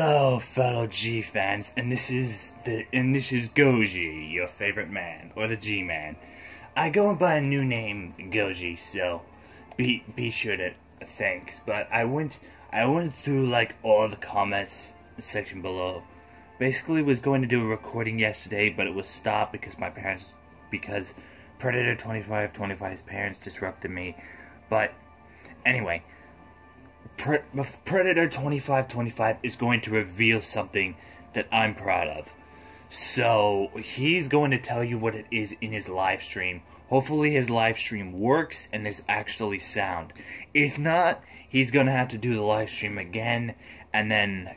G fans, and this is the and this is Goji, your favorite man, or the G man. I go by a new name, Goji, so be be sure to thanks. But I went I went through like all the comments section below. Basically, was going to do a recording yesterday, but it was stopped because my parents because Predator 2525's parents disrupted me. But anyway. Pre Predator 2525 is going to reveal something that I'm proud of. So, he's going to tell you what it is in his live stream. Hopefully his live stream works and is actually sound. If not, he's going to have to do the live stream again and then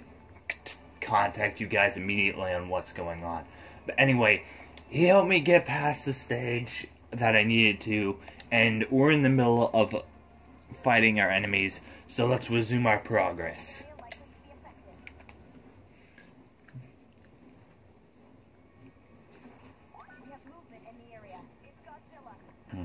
contact you guys immediately on what's going on. But anyway, he helped me get past the stage that I needed to, and we're in the middle of fighting our enemies. So let's resume our progress. Hmm.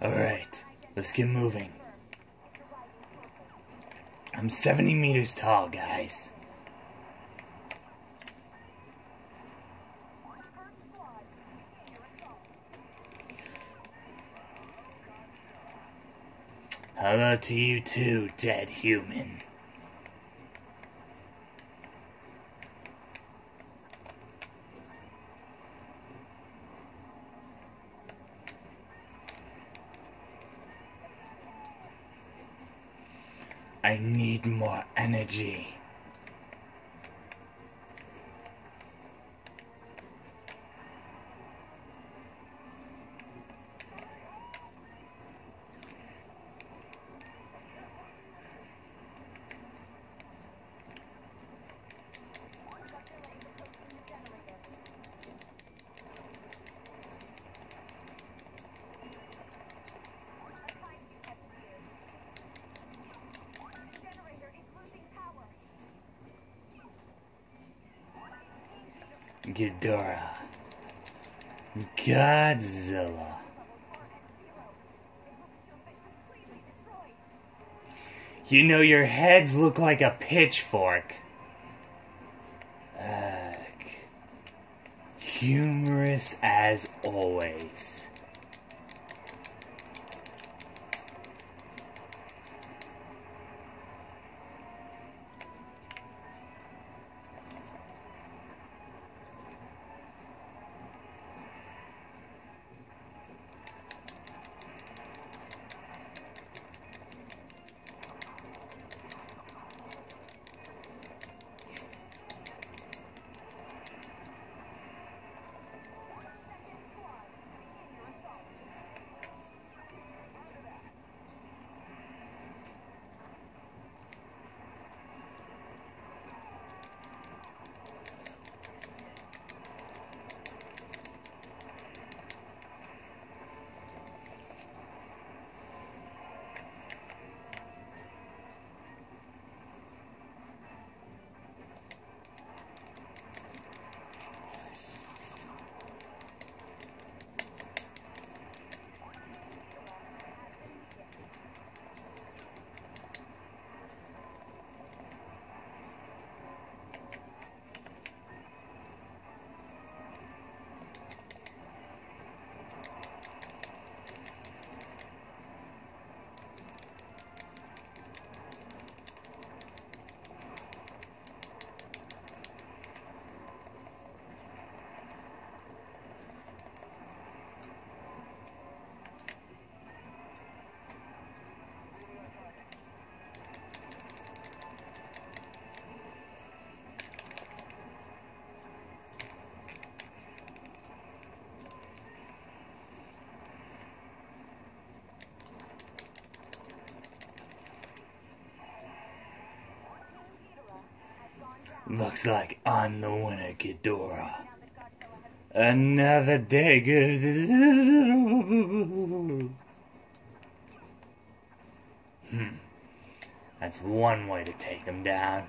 Alright, let's get moving. I'm 70 meters tall, guys. Hello to you too, dead human. I need more energy. Ghidorah. Godzilla. You know, your heads look like a pitchfork. Ugh. Humorous as always. Looks like I'm the winner, Ghidorah. Another day. hmm. That's one way to take them down.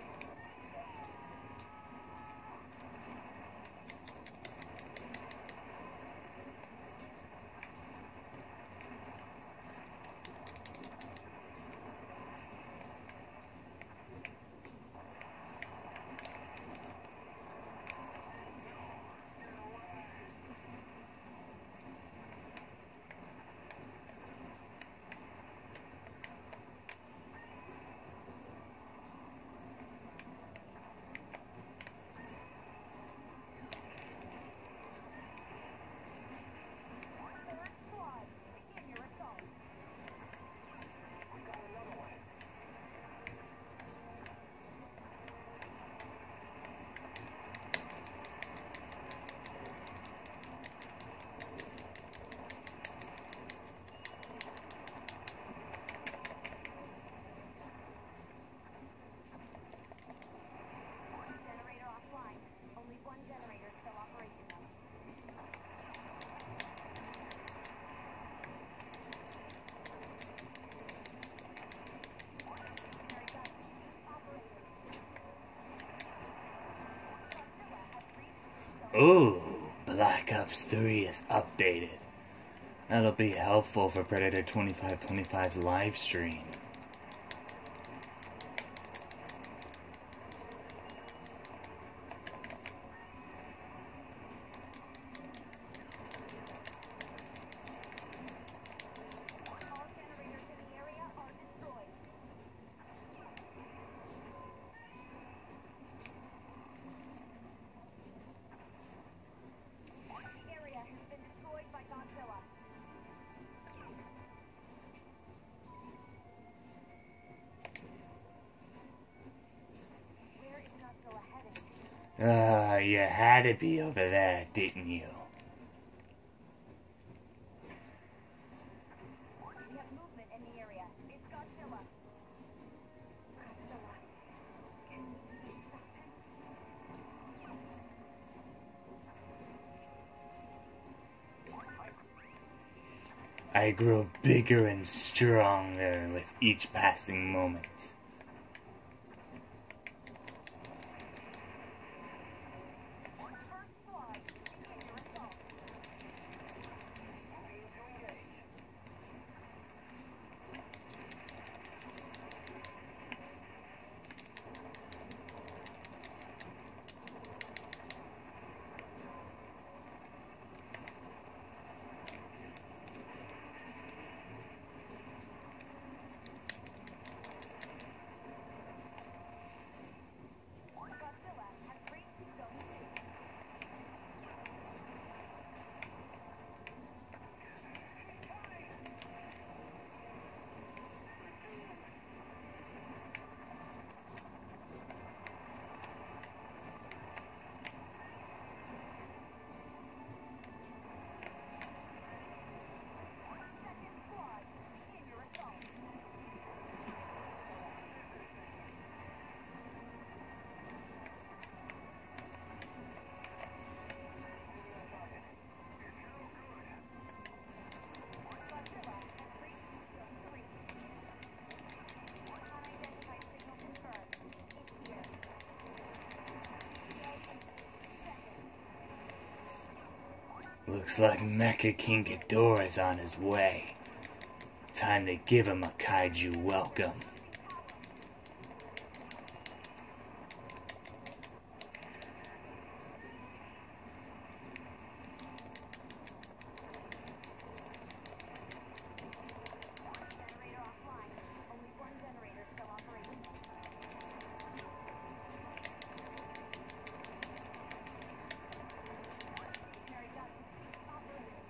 Ooh, Black Ops 3 is updated. That'll be helpful for Predator 2525's live stream. Ah, you had to be over there, didn't you? I grow bigger and stronger with each passing moment. Looks like Mecha King Ghidorah is on his way. Time to give him a kaiju welcome. Generator offline. Only one generator still operational. Stationary guns cease operating.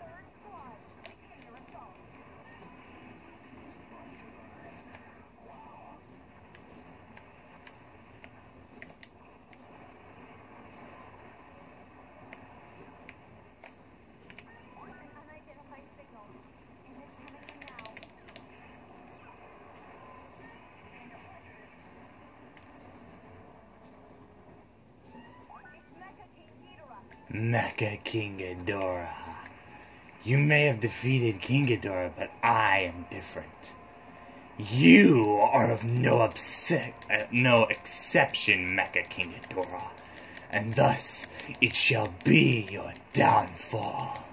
Third squad, begin your assault. An unidentified signal. Image coming in now. It's Mecha King Ghidorah. Mecha King Ghidorah. You may have defeated King Ghidorah, but I am different. You are of no upset, uh, no exception, Mecha King Ghidorah, and thus it shall be your downfall.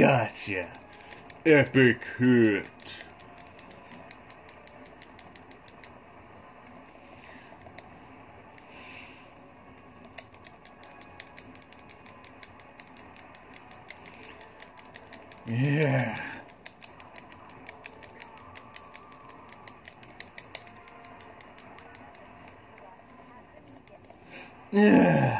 Gotcha. Epic hit. Yeah. Yeah.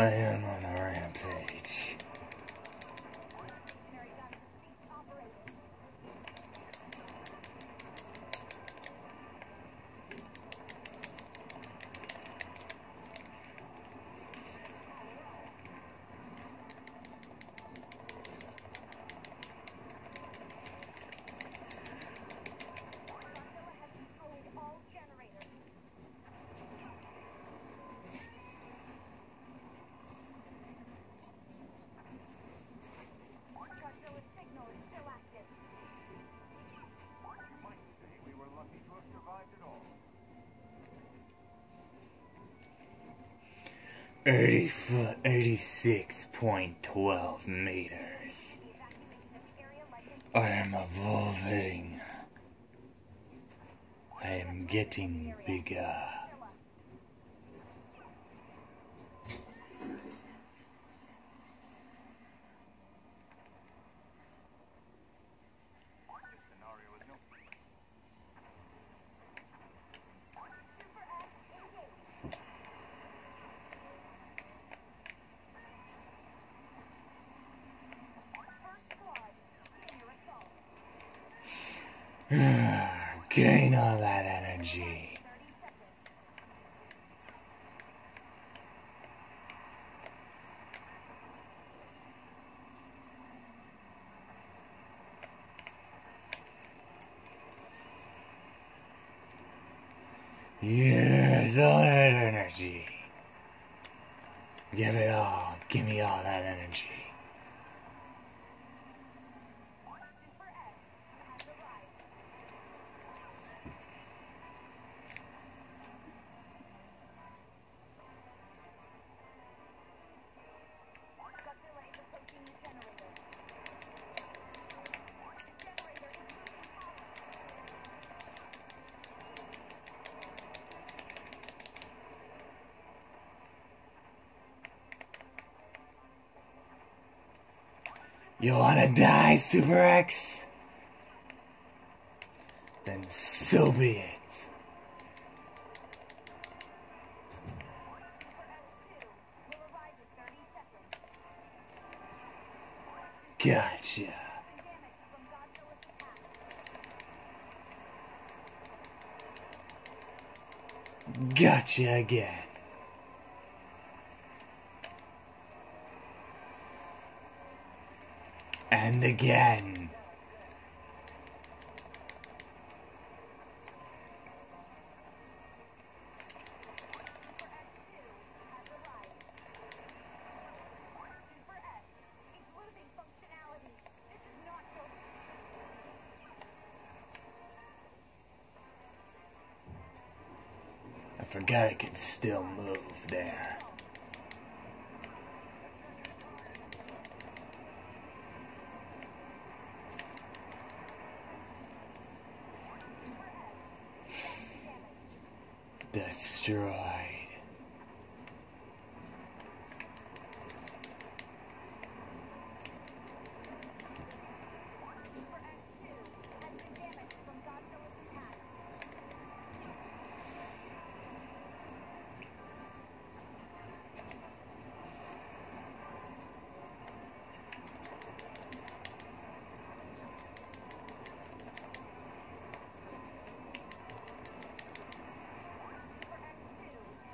I am 86.12 meters. I am evolving. I am getting bigger. Yes, all that energy. Give it all. Give me all that energy. wanna die, Super X? Then so be it. Gotcha. Gotcha again. and again. Destroyed. Super X2 has been damaged from Godzilla's attack. Super X2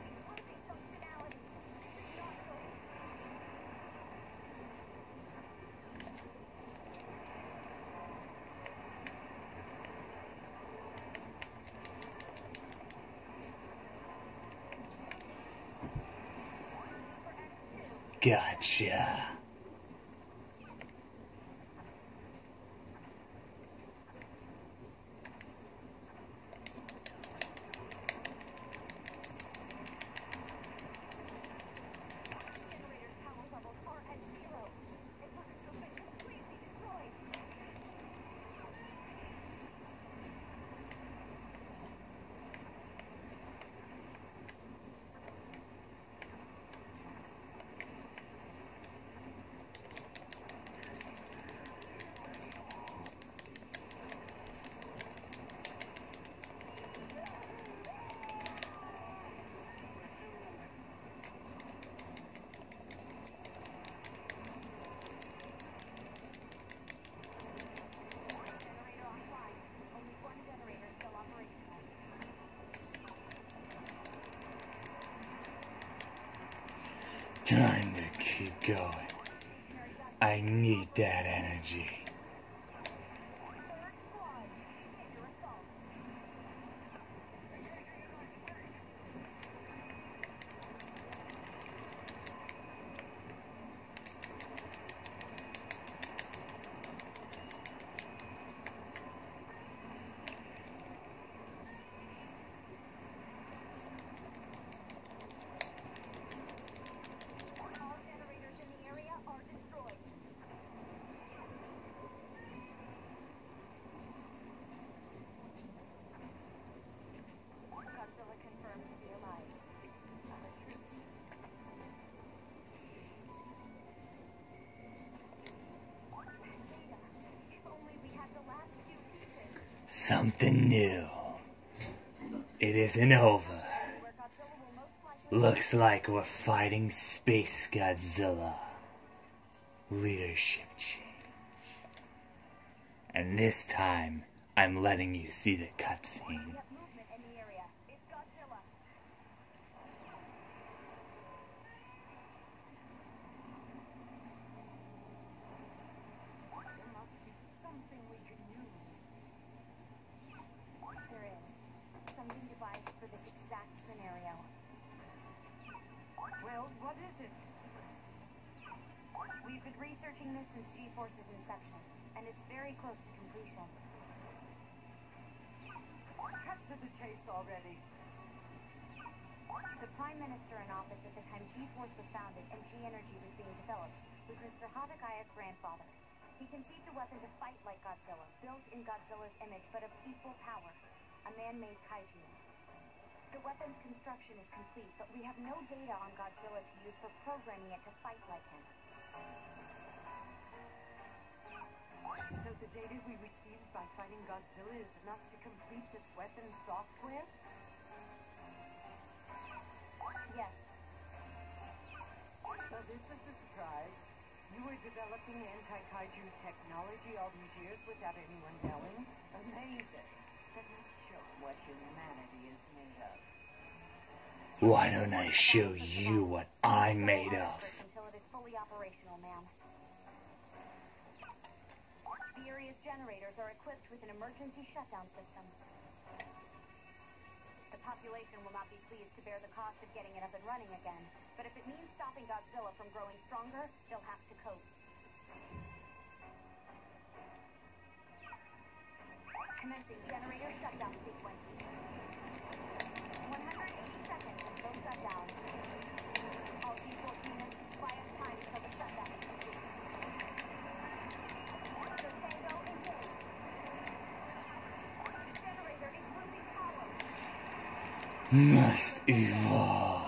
is losing functionality. This is not good. Super X2 Gotcha. generator's power levels are at zero. It looks to have been completely destroyed. Generator offline. Only one generator still operational. Time to keep going. I need that energy. Isn't over. Looks like we're fighting Space Godzilla. Leadership change. And this time, I'm letting you see the cutscene. We have movement in the area. It's Godzilla. There must be something we can use. There is. Something devised for this exact scenario. Well, what is it? We've researching this since G-Force's inception, and it's very close to completion. Cut to the chase already. The Prime Minister in office at the time G-Force was founded and G-Energy was being developed was Mr. Hatagaya's grandfather. He conceived a weapon to fight like Godzilla, built in Godzilla's image, but of equal power. A man-made kaiju. The weapon's construction is complete, but we have no data on Godzilla to use for programming it to fight like him. So the data we received by fighting Godzilla is enough to complete this weapon software? Yes, Well, this was a surprise. You were developing anti-kaiju technology all these years without anyone knowing? Amazing. But let's show what humanity is made of. Why don't I show you what I'm made of? Until it is fully operational, ma'am. Area's generators are equipped with an emergency shutdown system. The population will not be pleased to bear the cost of getting it up and running again, but if it means stopping Godzilla from growing stronger, they'll have to cope. Commencing generator shutdown sequence. Must evolve.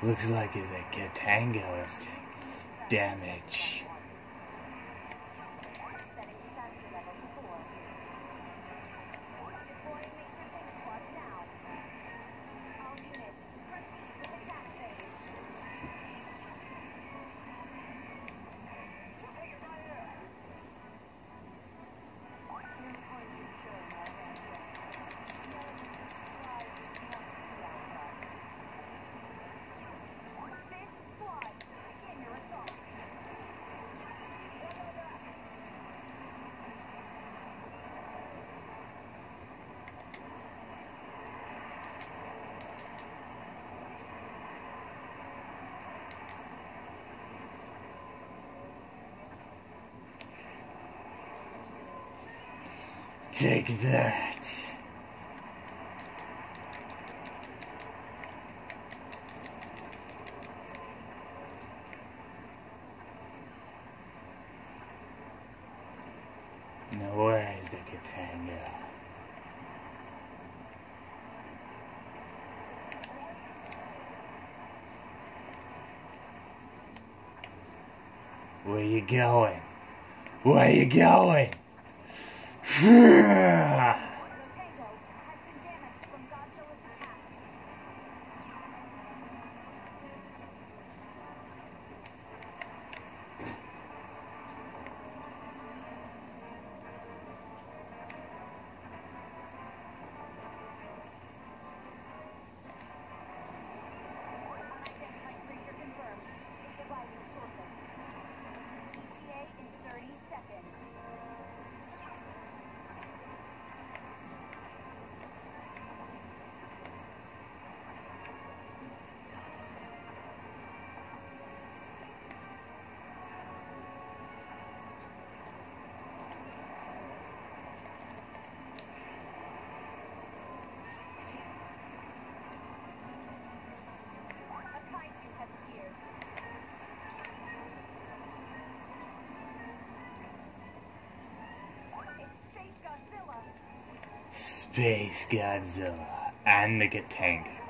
Looks like it's a Gotengo is damage. Take that. Now where is the Gotengo? Where you going? Where you going? Yeah. Space Godzilla and the Gotengo.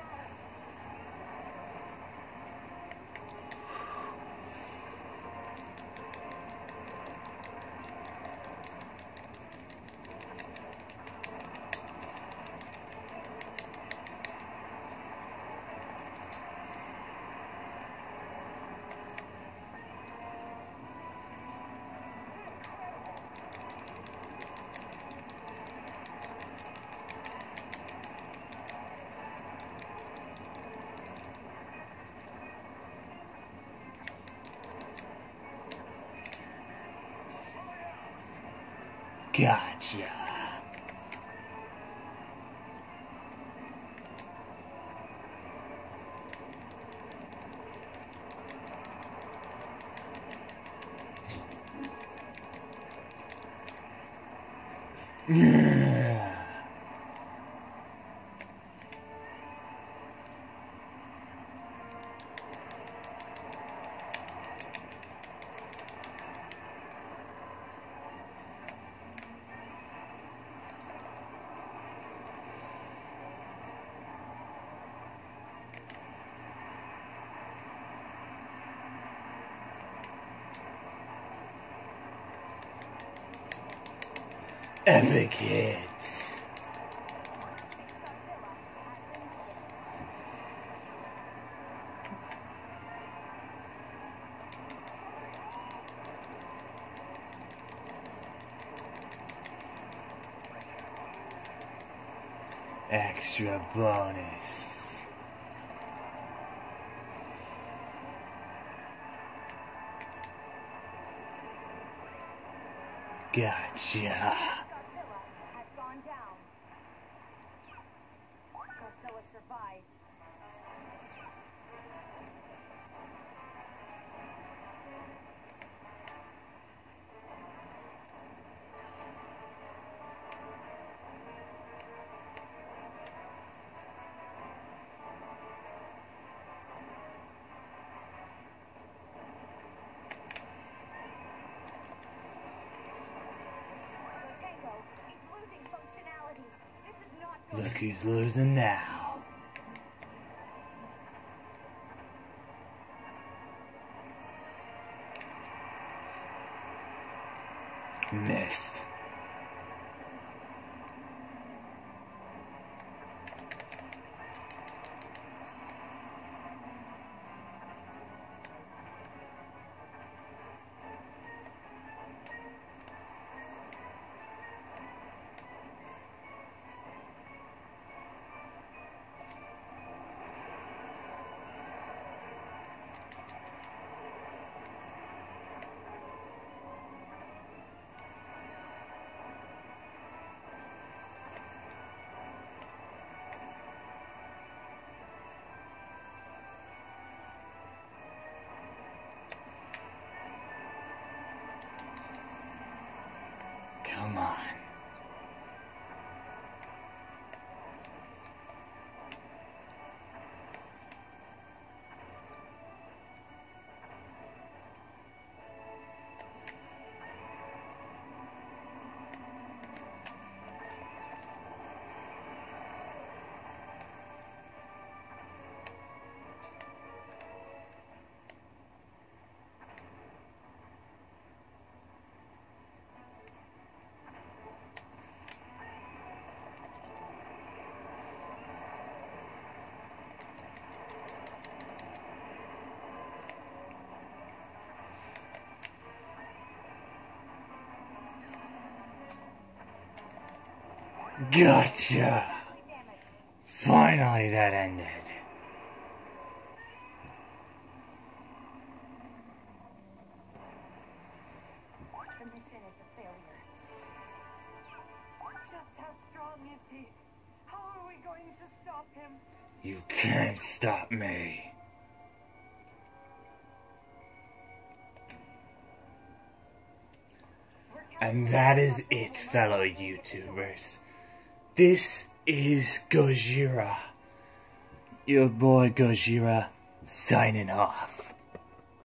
Epic hits. Extra bonus. Gotcha. Godzilla has gone down. Godzilla survived. Gotengo, he's losing functionality. This is not good. Look who's losing now. Gotcha. Finally that ended. The mission is a failure. Just how strong is he? How are we going to stop him? You can't stop me. And that is it, fellow YouTubers. This is Gojira. Your boy Gojira signing off.